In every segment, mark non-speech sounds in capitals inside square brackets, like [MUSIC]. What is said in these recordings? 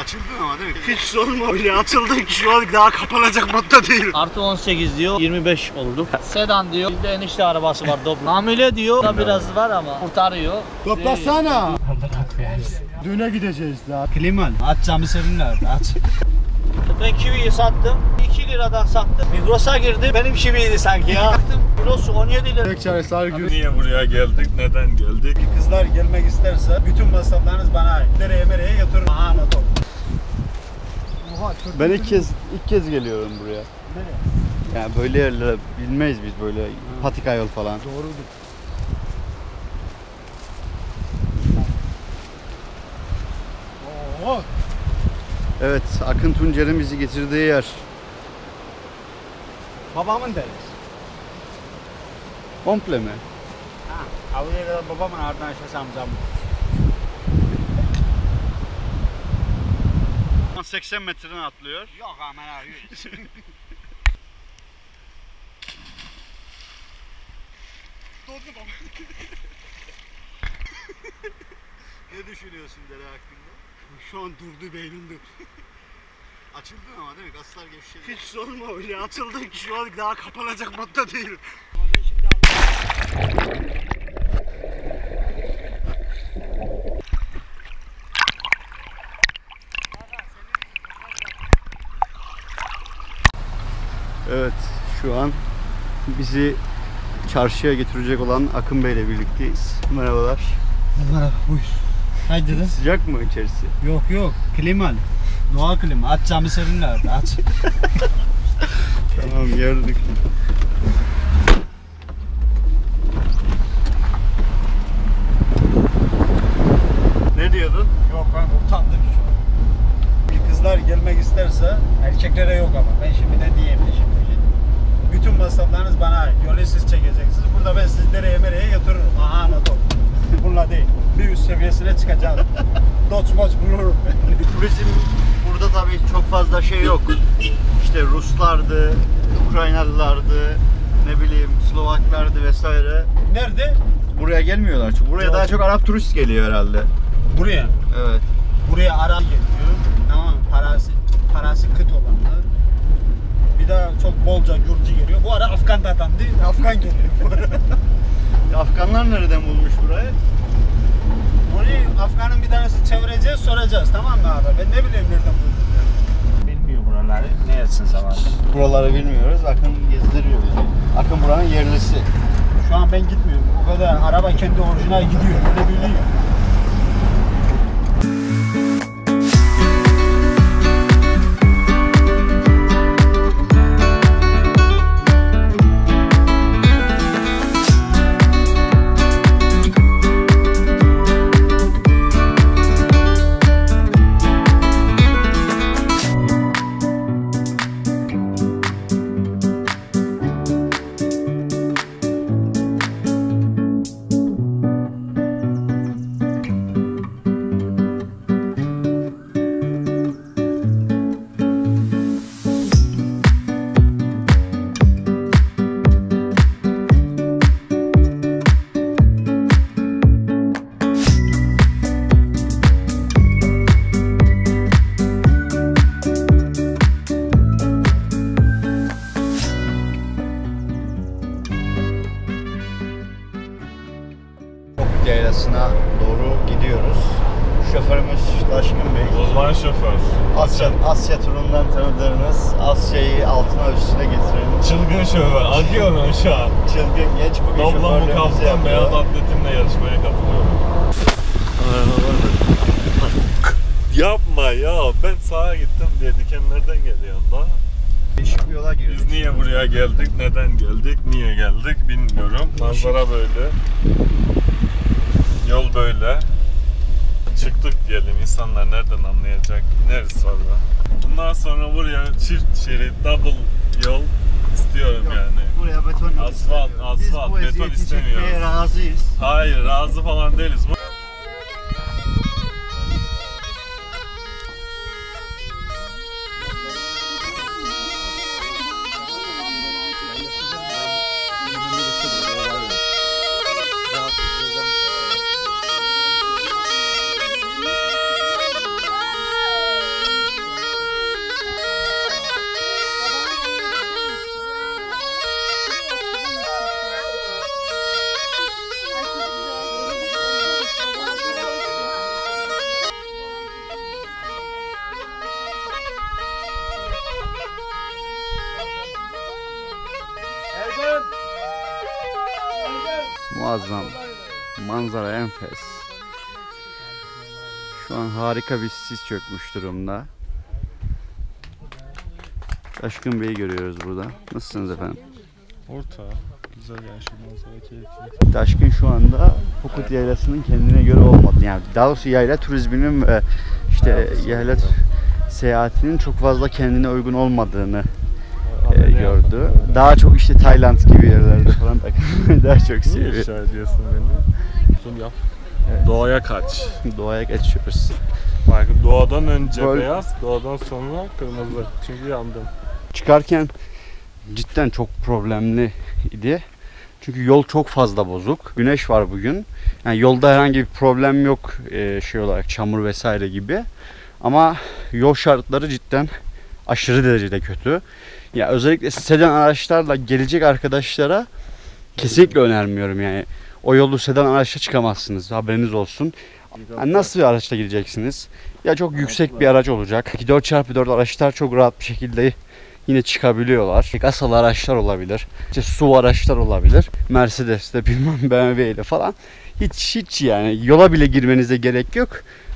Açıldın ama değil mi? Hiç sorma öyle açıldın ki şu an daha kapanacak modda değil. Artı 18 diyor 25 oldu. Sedan diyor bizde enişte arabası var Doblo. Hamile diyor da biraz var ama kurtarıyor. Toplasana. Düğüne gideceğiz daha. Klimal. Aç camı serinlerdi aç. Ben kiviyi sattım. 2 liradan sattım. Migros'a girdi. Benim kiviydi sanki ya. Baktım Migros 17 lira. Tek çare sargı. Niye buraya geldik? Neden geldik? Kızlar gelmek isterse bütün masraflarınız bana ait. Nereye mereye yatırın. Aha Anadolu. Ben ilk kez ilk kez geliyorum buraya. Nereye? Yani böyle yerlere bilmeyiz biz böyle patika yol falan. Doğrudur. Oo. Evet, Akın Tuncer'in bizi getirdiği yer. Babamın deriz. Komple mi? Ha, avuya kadar babamın ardından şaş 80 metreden atlıyor. Yok aman abi. Dondu baba. [LAUGHS] ne düşünüyorsun dere hakkında? Şu an durdu beynimde. [LAUGHS] Açıldın ama değil mi? Kaslar gevşedi. Hiç sorma öyle açıldın ki şu an daha kapanacak modda değil. Evet, şu an bizi çarşıya götürecek olan Akın Bey ile birlikteyiz. Merhabalar. Merhaba buyur. Haydi dedin. Sıcak mı içerisi? Yok yok klimal. Doğal klima. Aç camı serinlerdi aç. [LAUGHS] Tamam, gördük. Ne diyordun? Yok ben utandım şu an. Bir kızlar gelmek isterse erkeklere yok ama ben şimdi de diyeyim de şimdi. Bütün masraflarınız bana ait. Yolu siz çekeceksiniz. Burada ben sizi nereye mereye götürürüm. Aha Anadolu. Bununla değil. Bir üst seviyesine çıkacağım. Doç moç bulurum. Turizm burada tabii çok fazla şey yok. İşte Ruslardı, Ukraynalılardı, ne bileyim Slovaklardı vesaire. Nerede? Buraya gelmiyorlar çünkü buraya Yok. daha çok Arap turist geliyor herhalde. Buraya. Evet. Buraya Arap geliyor. Tamam mı? Parası, parası kıt olanlar. Bir daha çok bolca Gürcü geliyor. Bu ara Afgan da adam değil, Afgan geliyor bu ara. [LAUGHS] Afganlar nereden bulmuş burayı? Onu Afgan'ın bir tanesi çevireceğiz, soracağız tamam mı abi? Ben ne bileyim nereden buldun Bilmiyor buraları. Ne etsin zamanında? Buraları bilmiyoruz. Akın gezdiriyor bizi. Akın buranın yerlisi. Şu an ben gitmiyorum. O kadar araba kendi orijinal gidiyor. Öyle biliyor. Doblomu şoförlüğümüzü kaptan beyaz atletimle yarışmaya katılıyorum. [LAUGHS] Yapma ya ben sağa gittim diye dikenlerden geliyorum da. Değişik bir yola girdik. Biz niye buraya geldik, neden geldik, niye geldik bilmiyorum. Manzara böyle. Yol böyle. Çıktık diyelim insanlar nereden anlayacak, ineriz sonra. Bundan sonra buraya çift şerit, double yol istiyorum yani. Buraya beton Asfalt, istemiyoruz. Biz asfalt, bu beton eziyeti istemiyoruz. çekmeye razıyız. Hayır razı falan değiliz. Bu- enfes. Şu an harika bir sis çökmüş durumda. Taşkın Bey'i görüyoruz burada. Nasılsınız efendim? Orta. Güzel yani şu manzara keyifli. Taşkın şu anda Pokut Yaylası'nın kendine göre olmadı. Yani daha doğrusu yayla turizminin ve işte yayla seyahatinin çok fazla kendine uygun olmadığını e, gördü. Daha çok işte Tayland gibi yerlerde falan [LAUGHS] takılmayı daha çok Niye seviyor. ifşa ediyorsun beni? Zoom yap. Doğaya kaç. Doğaya geçiyoruz. Bak doğadan önce Böyle- beyaz, doğadan sonra kırmızı. Çünkü yandım. Çıkarken cidden çok problemli idi. Çünkü yol çok fazla bozuk. Güneş var bugün. Yani yolda herhangi bir problem yok e, şey olarak çamur vesaire gibi. Ama yol şartları cidden aşırı derecede kötü. Ya özellikle sedan araçlarla gelecek arkadaşlara kesinlikle önermiyorum yani. O yolu sedan araçla çıkamazsınız. Haberiniz olsun. Yani nasıl bir araçla gideceksiniz? Ya çok yüksek bir araç olacak. 4x4 araçlar çok rahat bir şekilde yine çıkabiliyorlar. Asıl araçlar olabilir. İşte su araçlar olabilir. Mercedes'te bilmem BMW ile falan. Hiç hiç yani yola bile girmenize gerek yok.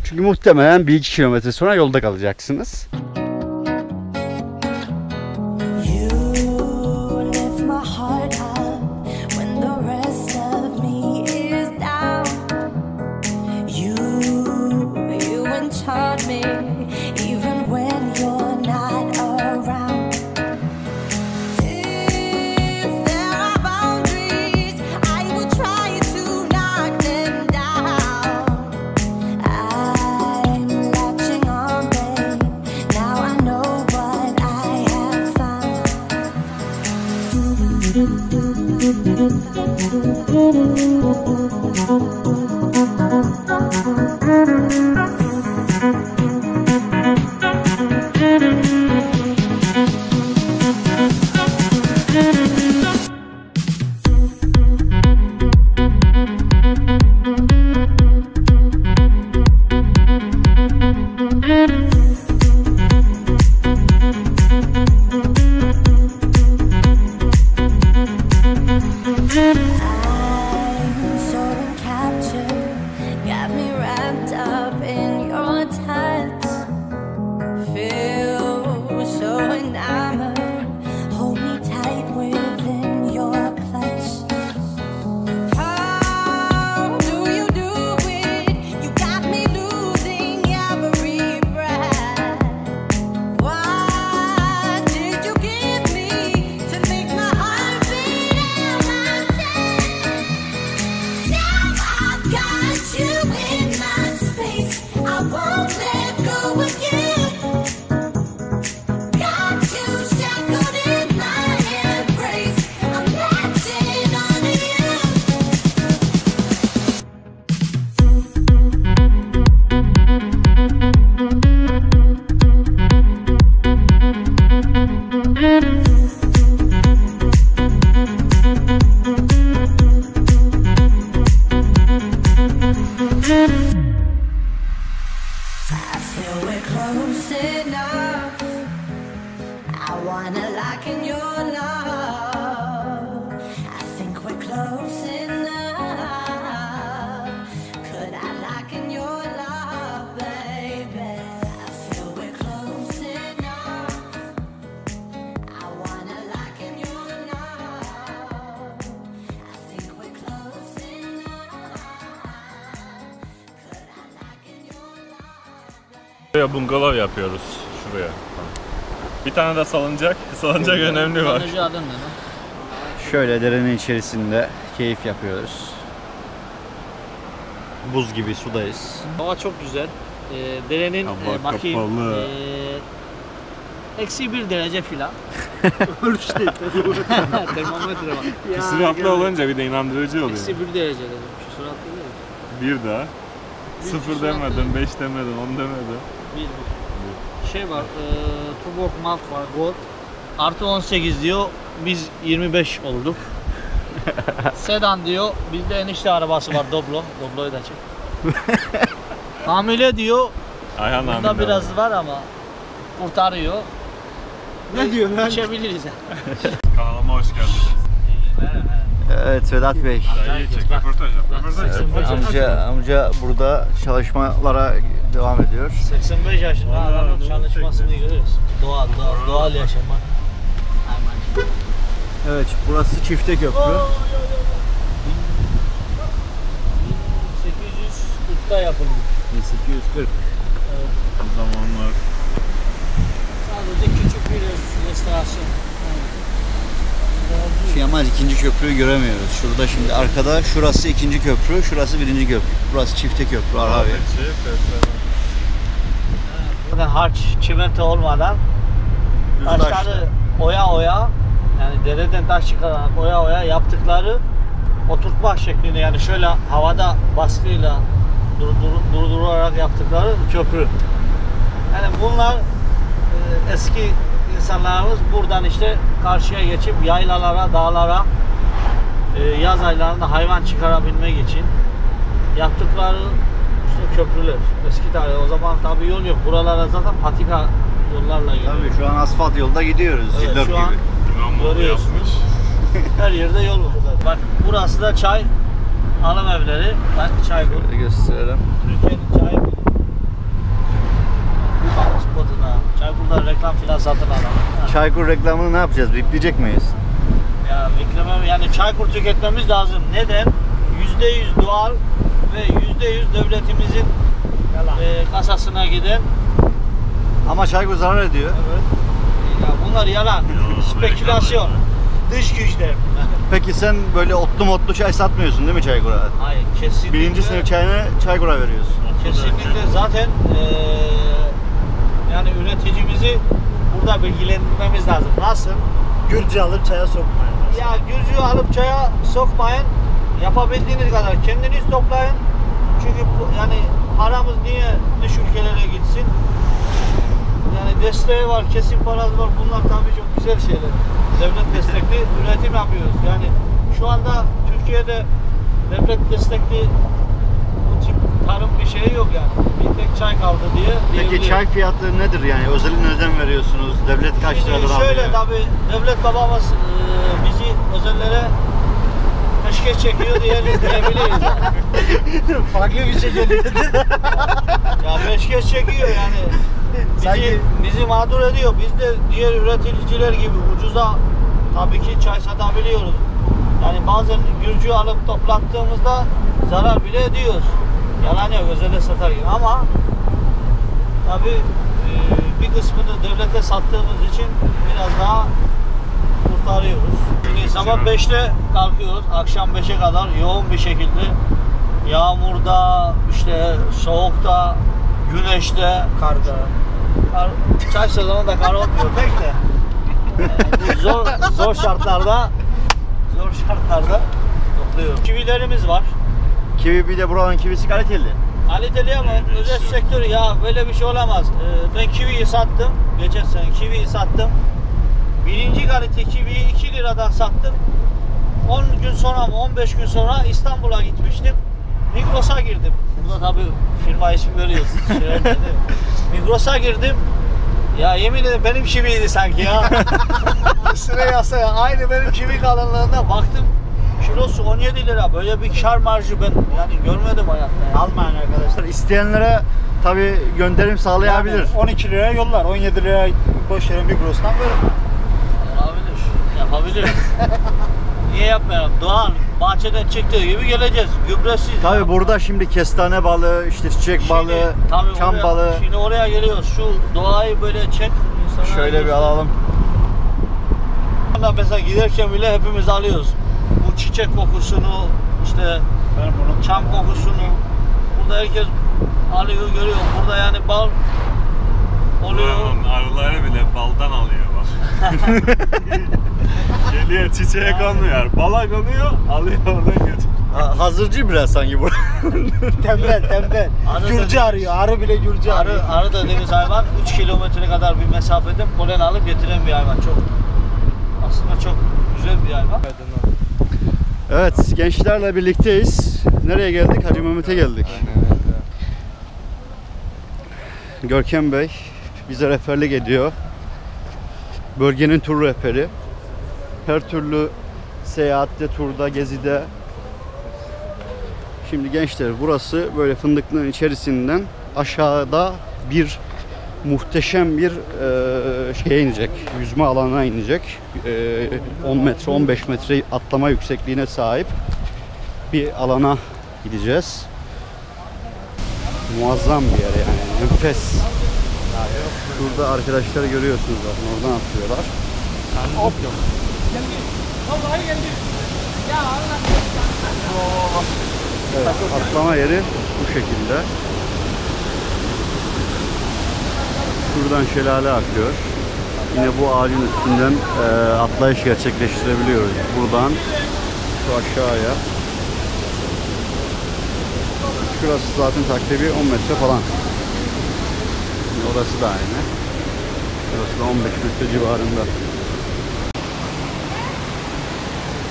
Çünkü muhtemelen 1-2 kilometre sonra yolda kalacaksınız. Thank you. Buraya bungalov yapıyoruz. Şuraya. Bir tane de salıncak. [LAUGHS] Salıncak önemli var. Kullanıcı adın ne lan? Şöyle derenin içerisinde keyif yapıyoruz. Buz gibi sudayız. Hava çok güzel. Ee, derenin Hava e, bakayım kapalı. e, eksi bir derece filan. [LAUGHS] [LAUGHS] Termometre var. Küsuratlı olunca bir de inandırıcı oluyor. Eksi bir derece dedim. Şu suratlı değil. Bir daha. Sıfır küsuratlı. demedin, beş demedin, on demedin. Bir, bir. Şey var, e, Tuborg Malt var, Gold. Artı 18 diyor, biz 25 olduk. [LAUGHS] Sedan diyor, bizde enişte arabası var Doblo. Doblo'yu da çek. Hamile diyor, Ayhan bunda biraz var ama kurtarıyor. Ne diyorsun lan? İçebiliriz. [LAUGHS] Kanalıma hoş geldiniz. Evet Vedat Bey. Dayıyı çek. Röportaj yap. Röportaj yap. Amca amca burada çalışmalara devam ediyor. 85 yaşında Vallahi adamın çalışmasını görüyoruz. Doğal, doğal, doğal yaşamak. Evet burası çifte köprü. 1840'ta yapılmış. 1840. O zamanlar Sadece küçük bir restorasyon. Şey ama ikinci köprüyü göremiyoruz. Şurada şimdi arkada şurası ikinci köprü, şurası birinci köprü. Burası çifte köprü Fesleğen. Bakın harç, çimento olmadan taşları oya oya yani dereden taş çıkararak oya oya yaptıkları oturtma şeklinde yani şöyle havada baskıyla durdur, durdurarak yaptıkları köprü. Yani bunlar e, eski insanlarımız buradan işte karşıya geçip yaylalara, dağlara e, yaz aylarında hayvan çıkarabilmek için yaptıkları işte köprüler. Eski tarih o zaman tabii yol yok. Buralara zaten patika yollarla gidiyor. Tabii şu an asfalt yolda gidiyoruz. Evet, zillop şu an gibi. İmamoğlu Görüyorsunuz. [LAUGHS] Her yerde yol var. Bak burası da çay alım evleri. Bak çay bu. Şöyle gösterelim. Türkiye'nin çay bu. Bu kamu spotu da. Çay burada reklam filan satın alalım. Çaykur reklamını ne yapacağız? Bipleyecek miyiz? Ya reklamı yani Çaykur tüketmemiz lazım. Neden? %100 doğal ve %100 devletimizin e, kasasına giden Ama Çaykur zarar ediyor. ya bunlar yalan. [LAUGHS] Spekülasyon. Dış güçler. [LAUGHS] Peki sen böyle otlu motlu çay satmıyorsun değil mi Çaykur'a? Hayır kesinlikle. Birinci sınıf çayını Çaykur'a veriyorsun. Kesinlikle zaten eee yani üreticimizi burada bilgilendirmemiz lazım. Nasıl? Gürcü alıp çaya sokmayın. Ya Gürcü alıp çaya sokmayın. Yapabildiğiniz kadar kendiniz toplayın. Çünkü bu- yani paramız niye dış ülkelere gitsin? Yani desteği var, kesin parası var. Bunlar tabii çok güzel şeyler. Devlet destekli üretim yapıyoruz. Yani şu anda Türkiye'de devlet destekli tarım bir şey yok yani. Bir tek çay kaldı diye. Peki çay fiyatı nedir yani? Özelin ödem veriyorsunuz. Devlet kaç Şimdi liradır Şöyle alıyor? tabi devlet babamız e, bizi özellere peşkeş çekiyor diye diyebiliriz. [LAUGHS] Farklı bir şey geliyor. [LAUGHS] Ya peşkeş çekiyor yani. Bizi, Sanki- bizi mağdur ediyor. Biz de diğer üreticiler gibi ucuza tabii ki çay satabiliyoruz. Yani bazen Gürcü alıp toplattığımızda zarar bile ediyoruz. Yalan yok özele satar gibi ama tabii e, bir kısmını devlete sattığımız için biraz daha kurtarıyoruz. Şimdi sabah 5'te kalkıyoruz. Akşam 5'e kadar yoğun bir şekilde yağmurda, işte soğukta, güneşte, Karda. kar, çay sezonunda kar olmuyor pek de. Bu zor, zor şartlarda zor şartlarda topluyoruz. Kivilerimiz var. Kivi bir de buranın kivisi kaliteli. Kaliteli ama özel sektör ya böyle bir şey olamaz. Ee, ben kiviyi sattım. Geçen sene kiviyi sattım. Birinci kalite kiviyi 2 liradan sattım. 10 gün sonra mı 15 gün sonra İstanbul'a gitmiştim. Migros'a girdim. Burada tabii firma ismi veriyoruz. Söylemedim. [LAUGHS] Migros'a girdim. Ya yemin ederim benim kiviydi sanki ya. [LAUGHS] Üstüne yasa aynı benim kivi kalınlığında baktım. Kilosu 17 lira. Böyle bir kar marjı ben yani görmedim hayatta. ya. Almayın arkadaşlar. İsteyenlere tabi gönderim sağlayabilir. Yani 12 liraya yollar. 17 liraya boş yere Migros'tan verin. Olabilir. Yapabilir. [LAUGHS] Niye yapmayalım? Doğal. Bahçeden çıktığı gibi geleceğiz. Gübresiz. Tabi burada şimdi kestane balığı, işte çiçek Şimdi, balığı, tabii çam oraya- balığı. Şimdi oraya geliyoruz. Şu doğayı böyle çek. insanlara Şöyle bir alalım. Mesela giderken bile hepimiz alıyoruz. Çiçek kokusunu, işte Ben bunu çam kokusunu. Burada herkes alıyor, görüyor. Burada yani bal oluyor. Buranın arıları bile baldan alıyor bak. [LAUGHS] Geliyor çiçeğe konmuyor. Bala konuyor, alıyor oradan götürüyor. Ha, hazırcı biraz sanki bu. [LAUGHS] tembel tembel. Arı Gürcü da- arıyor. Arı bile Gürcü arıyor. Arı, arı dediğimiz hayvan 3 kilometre kadar bir mesafede polen alıp getiren bir hayvan. Çok aslında çok güzel bir hayvan. Evet gençlerle birlikteyiz. Nereye geldik? Hacı Mehmet'e geldik. Görkem Bey bize rehberlik ediyor. Bölgenin tur rehberi. Her türlü seyahatte, turda, gezide. Şimdi gençler burası böyle fındıklığın içerisinden aşağıda bir muhteşem bir e, şeye inecek. Yüzme alanına inecek. E, 10 metre 15 metre atlama yüksekliğine sahip bir alana gideceğiz. Muazzam bir yer yani. Enfes. Şurada arkadaşları görüyorsunuz zaten. Oradan atlıyorlar. Evet, atlama yeri bu şekilde. Şuradan şelale akıyor. Yine bu ağacın üstünden e, atlayış gerçekleştirebiliyoruz. Buradan şu aşağıya. Şurası zaten takribi 10 metre falan. Orası da aynı. Burası da 15 metre civarında.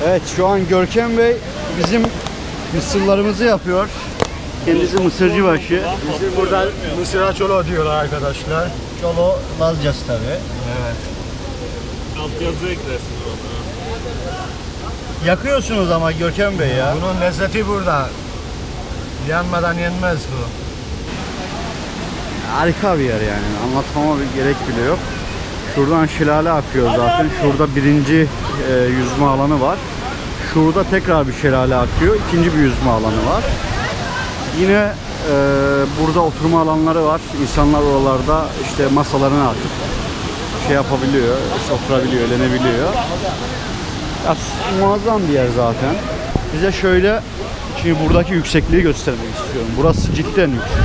Evet şu an Görkem Bey bizim mısırlarımızı yapıyor. Kendisi mısırcı başı. Bizim buradan Mısır'a çolo diyorlar arkadaşlar. Çolo Lazcası tabi. Evet. Altyazı eklersin ona. Yakıyorsunuz ama Görkem Bey ya. Bunun lezzeti burada. Yanmadan yenmez bu. Harika bir yer yani. Anlatmama bir gerek bile yok. Şuradan şelale akıyor zaten. Şurada birinci e, yüzme alanı var. Şurada tekrar bir şelale akıyor. İkinci bir yüzme alanı var. Yine e, burada oturma alanları var. İnsanlar oralarda işte masalarını atıp şey yapabiliyor, oturabiliyor, eğlenebiliyor. Ya, muazzam bir yer zaten. Bize şöyle şimdi buradaki yüksekliği göstermek istiyorum. Burası cidden yüksek.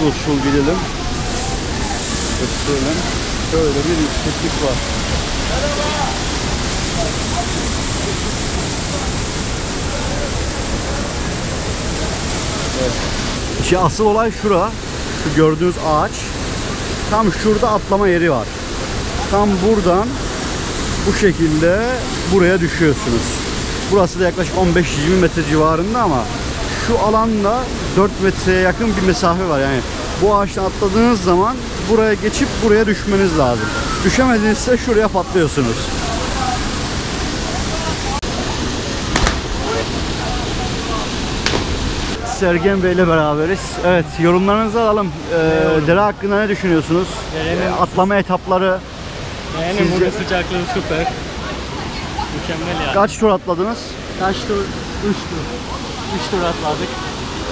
Usul usul gidelim. Gösterelim. Şöyle bir yükseklik var. Evet. İşte asıl olay şura. Şu gördüğünüz ağaç. Tam şurada atlama yeri var. Tam buradan bu şekilde buraya düşüyorsunuz. Burası da yaklaşık 15-20 metre civarında ama şu alanda 4 metreye yakın bir mesafe var. Yani bu ağaçtan atladığınız zaman buraya geçip buraya düşmeniz lazım. Düşemediğinizse şuraya patlıyorsunuz. Sergen Bey ile beraberiz. Evet, yorumlarınızı alalım. Ee, dere hakkında ne düşünüyorsunuz? Ee, atlama etapları Yani Sizce- burada sıcaklığı süper. Mükemmel yani. kaç tur atladınız? Kaç tur? 3 tur. 3 tur atladık.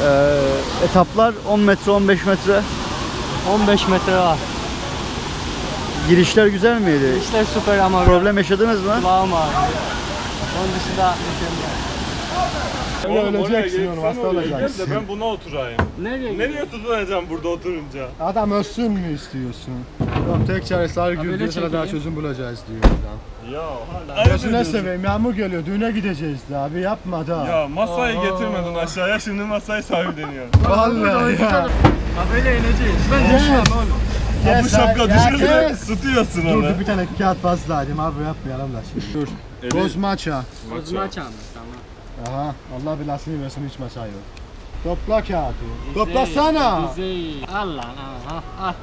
Ee, etaplar 10 metre 15 metre. 15 metre var. Girişler güzel miydi? İşler süper ama Problem yaşadınız mı? kulağım ağrıyor. Onun dışında mükemmel. Oğlum oraya öleceksin oğlum, hasta olacaksın. De ben buna oturayım. Nereye Nereye tutunacağım burada oturunca? Adam ölsün mü istiyorsun? Yok tek çaresi her gün öyle diyor sana daha çekeyim. çözüm bulacağız diyor adam. Ya hala. Gözüne seveyim yağmur geliyor düğüne gideceğiz de abi yapma da. Ya masayı getirmedin aşağıya şimdi masayı sahipleniyor. [LAUGHS] Vallahi ya. Ha böyle ineceğiz. Ben düşmem oğlum. Ha bu şapka düşürse tutuyorsun Dur onu. dur bir tane kağıt fazla alayım abi yapmayalım da şimdi. Dur. Kozmaça. Kozma çağırmış tamam. Aha Allah belasını versin hiç masa yok. Topla kağıdı. Toplasana. Bizi. Allah lan. Ha, ha.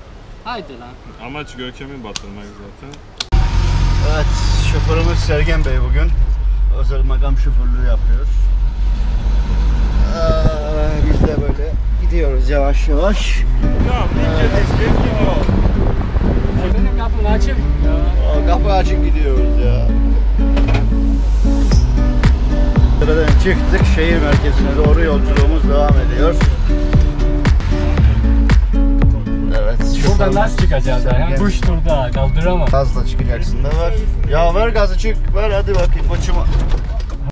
Haydi lan. Amaç Görkem'i batırmak zaten. Evet, şoförümüz Sergen Bey bugün. Özel makam şoförlüğü yapıyor. Ee, biz de böyle gidiyoruz yavaş yavaş. Ya bir kez kapını açıp. Aa, Kapı açık gidiyoruz ya. Sıradan çıktık, şehir merkezine doğru yolculuğumuz devam ediyor. Evet, Buradan şoförümüz nasıl çıkacağız ya? Sergen. Kuş turda kaldıramam. Gazla çıkacaksın da ver. Ya ver gazı çık, ver hadi bakayım koçuma.